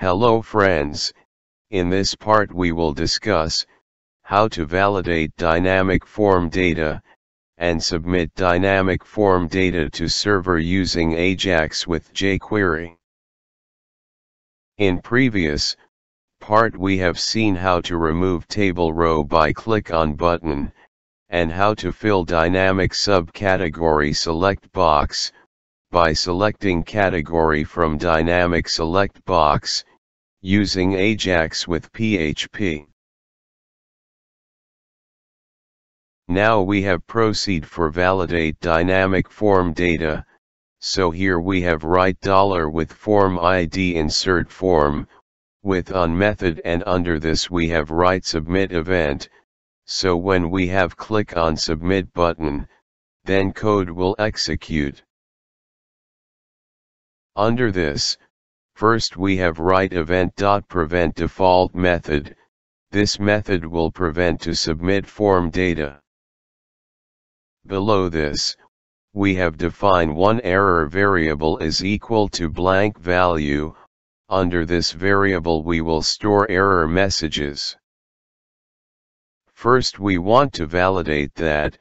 Hello friends, in this part we will discuss, how to validate dynamic form data, and submit dynamic form data to server using Ajax with jQuery. In previous part we have seen how to remove table row by click on button, and how to fill dynamic subcategory select box, by selecting category from dynamic select box, using Ajax with PHP. Now we have proceed for validate dynamic form data, so here we have write dollar with form ID insert form, with on method and under this we have write submit event, so when we have click on submit button, then code will execute. Under this, First we have write event.prevent default method, this method will prevent to submit form data. Below this, we have define one error variable is equal to blank value, under this variable we will store error messages. First we want to validate that,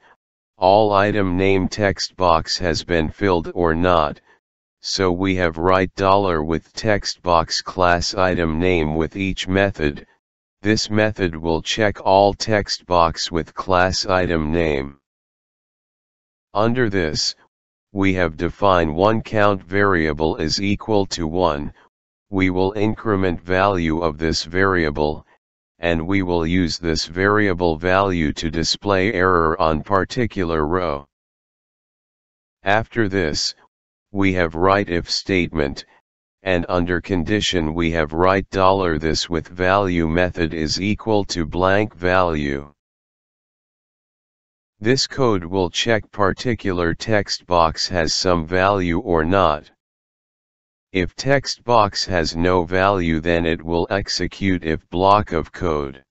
all item name text box has been filled or not, so we have write dollar with text box class item name with each method, this method will check all text box with class item name. Under this, we have defined one count variable is equal to 1, we will increment value of this variable, and we will use this variable value to display error on particular row. After this, we have write if statement, and under condition we have write dollar this with value method is equal to blank value. This code will check particular text box has some value or not. If text box has no value then it will execute if block of code.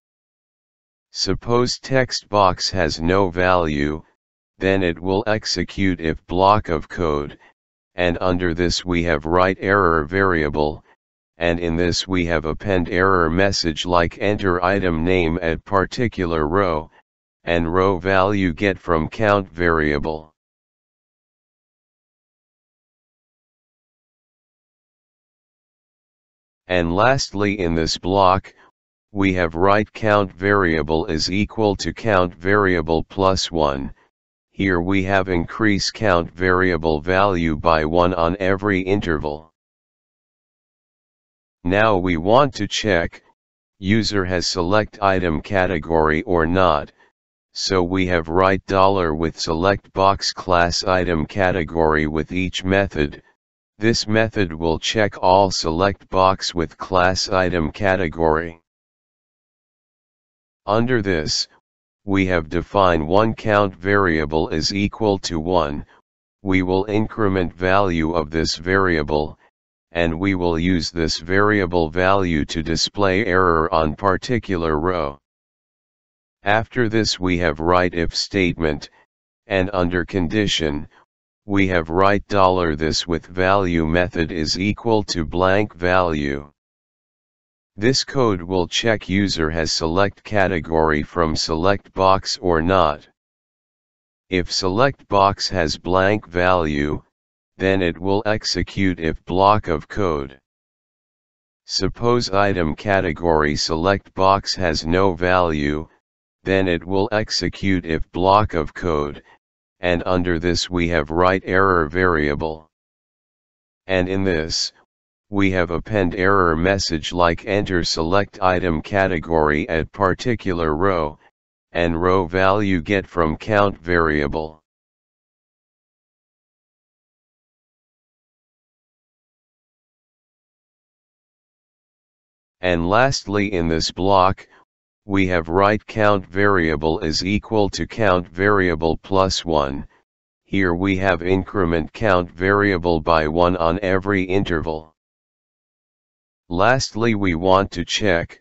Suppose text box has no value, then it will execute if block of code, and under this we have write error variable, and in this we have append error message like enter item name at particular row, and row value get from count variable. And lastly in this block, we have write count variable is equal to count variable plus 1, here we have increase count variable value by 1 on every interval. Now we want to check, user has select item category or not, so we have write dollar with select box class item category with each method, this method will check all select box with class item category. Under this, we have defined one count variable is equal to 1, we will increment value of this variable, and we will use this variable value to display error on particular row. After this we have write if statement, and under condition, we have write dollar this with value method is equal to blank value. This code will check user has select category from select box or not. If select box has blank value, then it will execute if block of code. Suppose item category select box has no value, then it will execute if block of code, and under this we have write error variable. And in this, we have append error message like enter select item category at particular row, and row value get from count variable. And lastly in this block, we have write count variable is equal to count variable plus 1, here we have increment count variable by 1 on every interval. Lastly we want to check,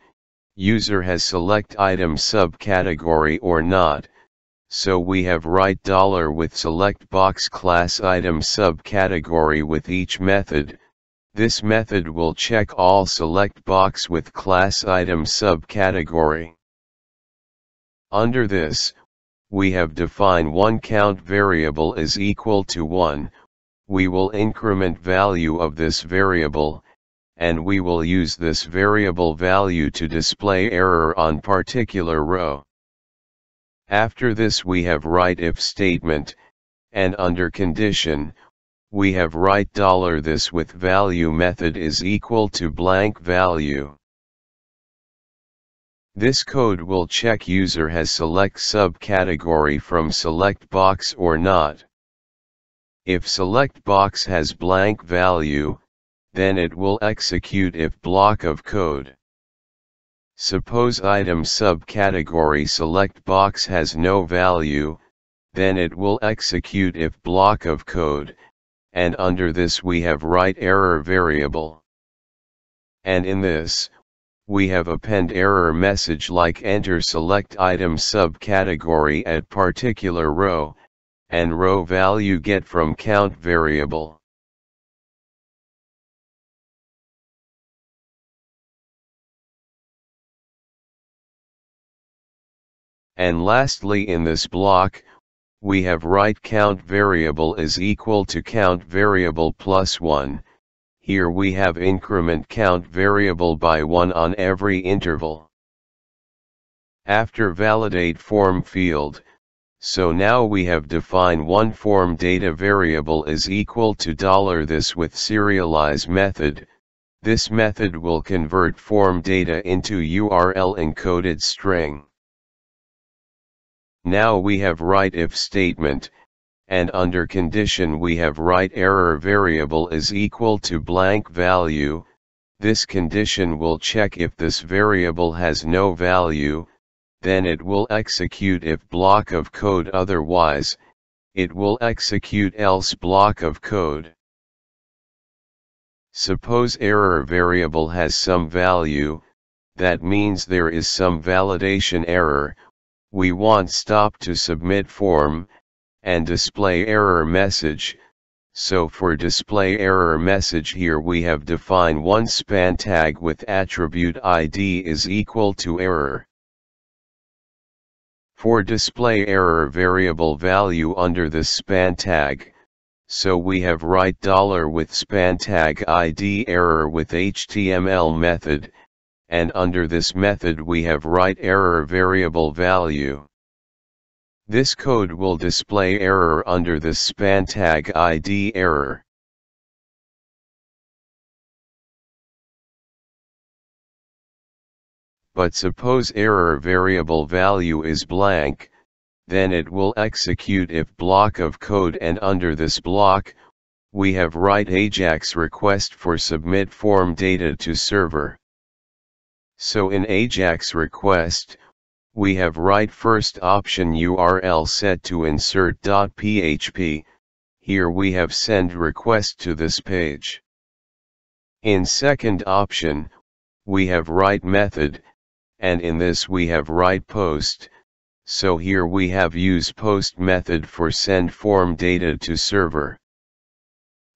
user has select item subcategory or not, so we have write dollar with select box class item subcategory with each method, This method will check all select box with class item subcategory. Under this, we have define one count variable is equal to 1, we will increment value of this variable, and we will use this variable value to display error on particular row. After this we have write if statement, and under condition, we have write dollar $this with value method is equal to blank value. This code will check user has select subcategory from select box or not. If select box has blank value, then it will execute if block of code. Suppose item subcategory select box has no value, then it will execute if block of code, and under this we have write error variable. And in this, we have append error message like enter select item subcategory at particular row, and row value get from count variable. And lastly in this block, we have write count variable is equal to count variable plus 1, here we have increment count variable by 1 on every interval. After validate form field, so now we have defined one form data variable is equal to dollar $this with serialize method, this method will convert form data into URL encoded string. Now we have write if statement, and under condition we have write error variable is equal to blank value, this condition will check if this variable has no value, then it will execute if block of code otherwise, it will execute else block of code. Suppose error variable has some value, that means there is some validation error, we want stop to submit form, and display error message, so for display error message here we have defined one span tag with attribute id is equal to error. For display error variable value under the span tag, so we have write dollar with span tag id error with HTML method, and under this method we have write error variable value. This code will display error under the span tag ID error. But suppose error variable value is blank, then it will execute if block of code and under this block, we have write AJAX request for submit form data to server. So in AJAX request, we have write first option URL set to insert.php, here we have send request to this page. In second option, we have write method, and in this we have write post, so here we have use post method for send form data to server.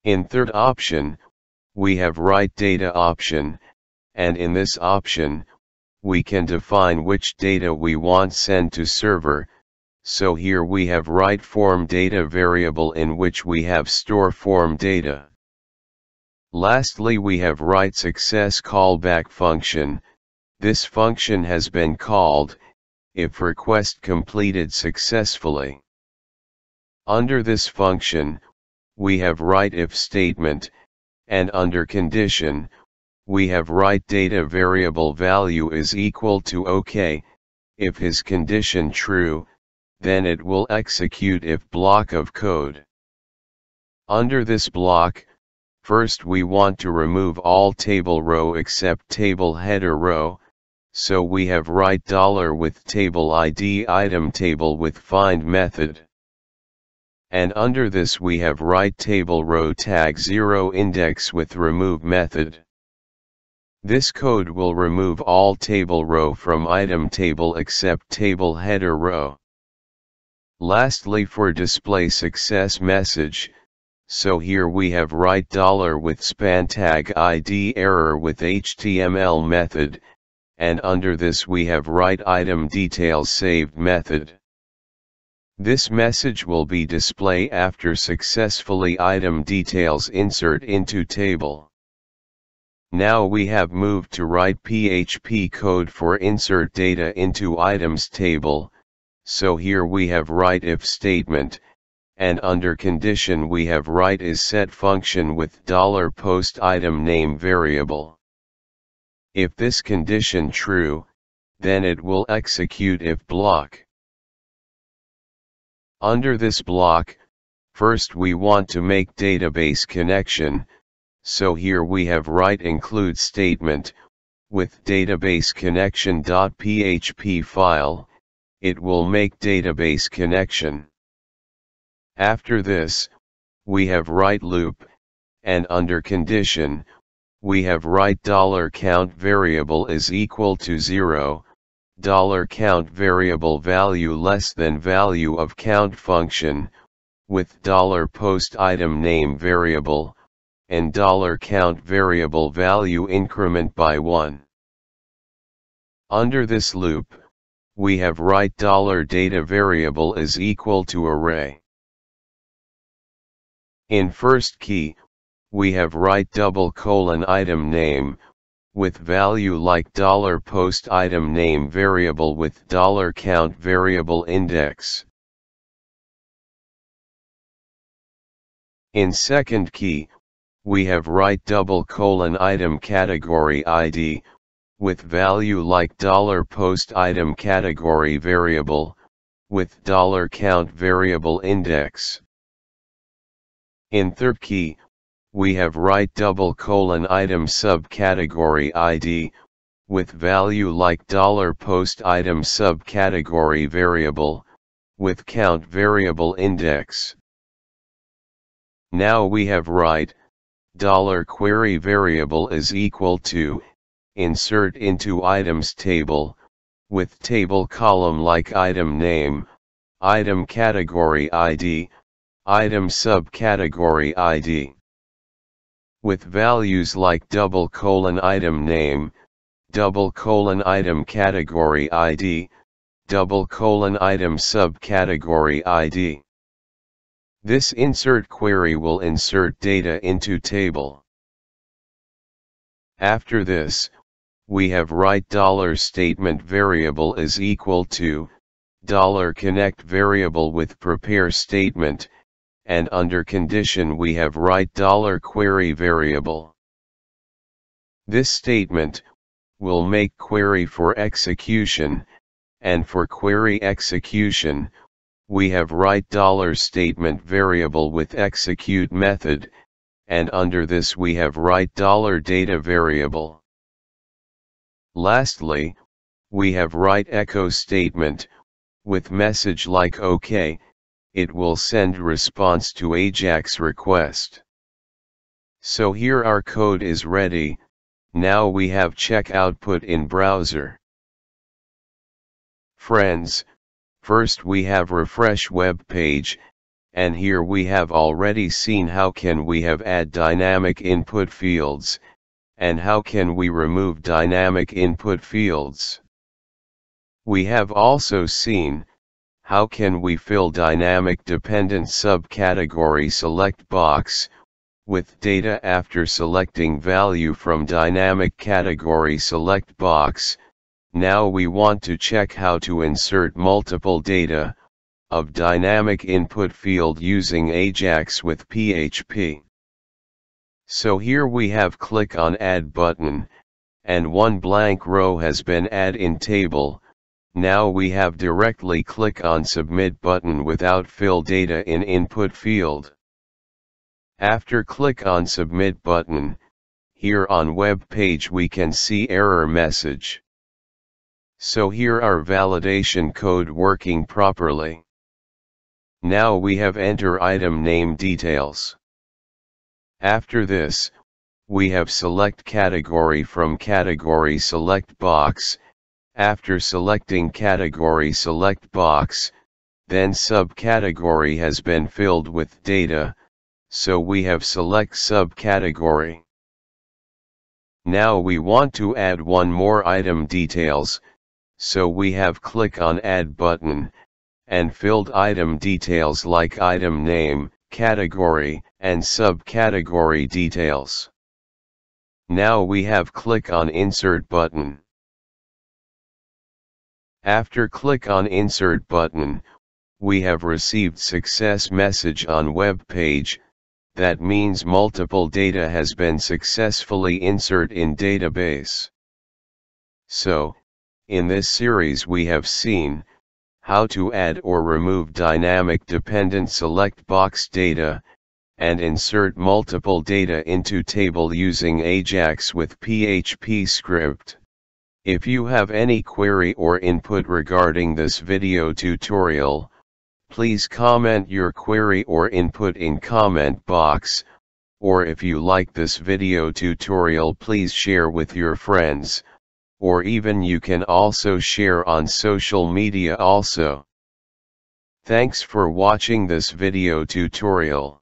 In third option, we have write data option, and in this option, we can define which data we want send to server, so here we have write form data variable in which we have store form data. Lastly we have write success callback function, this function has been called, if request completed successfully. Under this function, we have write if statement, and under condition, we have write data variable value is equal to OK, if his condition true, then it will execute if block of code. Under this block, first we want to remove all table row except table header row, so we have write dollar with table ID item table with find method. And under this we have write table row tag 0 index with remove method. This code will remove all table row from item table except table header row. Lastly for display success message, so here we have write dollar with span tag ID error with HTML method, and under this we have write item details saved method. This message will be display after successfully item details insert into table. Now we have moved to write PHP code for insert data into items table, so here we have write if statement, and under condition we have write is set function with $post item name variable. If this condition true, then it will execute if block. Under this block, first we want to make database connection, so here we have write include statement, with database connection.php file, it will make database connection. After this, we have write loop, and under condition, we have write dollar $count variable is equal to 0, dollar $count variable value less than value of count function, with dollar $post item name variable, and dollar $count variable value increment by 1. Under this loop, we have write dollar $data variable is equal to array. In first key, we have write double colon item name, with value like dollar $post item name variable with dollar $count variable index. In second key, we have write double colon item category ID, with value like dollar $post item category variable, with dollar $count variable index. In third key, we have write double colon item subcategory ID, with value like dollar $post item subcategory variable, with count variable index. Now we have write, dollar query variable is equal to, insert into items table, with table column like item name, item category ID, item subcategory ID with values like double colon item name, double colon item category ID, double colon item subcategory ID. This insert query will insert data into table. After this, we have write dollar statement variable is equal to dollar connect variable with prepare statement and under condition we have write dollar $query variable. This statement, will make query for execution, and for query execution, we have write dollar statement variable with execute method, and under this we have write dollar data variable. Lastly, we have write echo statement, with message like OK, it will send response to Ajax request. So here our code is ready, now we have check output in browser. Friends, first we have refresh web page, and here we have already seen how can we have add dynamic input fields, and how can we remove dynamic input fields. We have also seen, how can we fill dynamic dependent subcategory select box, with data after selecting value from dynamic category select box, now we want to check how to insert multiple data, of dynamic input field using Ajax with PHP. So here we have click on add button, and one blank row has been add in table, now we have directly click on submit button without fill data in input field. After click on submit button, here on web page we can see error message. So here our validation code working properly. Now we have enter item name details. After this, we have select category from category select box, after selecting category select box, then subcategory has been filled with data, so we have select subcategory. Now we want to add one more item details, so we have click on add button, and filled item details like item name, category, and subcategory details. Now we have click on insert button. After click on insert button, we have received success message on web page, that means multiple data has been successfully insert in database. So, in this series we have seen, how to add or remove dynamic dependent select box data, and insert multiple data into table using Ajax with PHP script. If you have any query or input regarding this video tutorial, Please comment your query or input in comment box, or if you like this video tutorial please share with your friends, or even you can also share on social media also. Thanks for watching this video tutorial.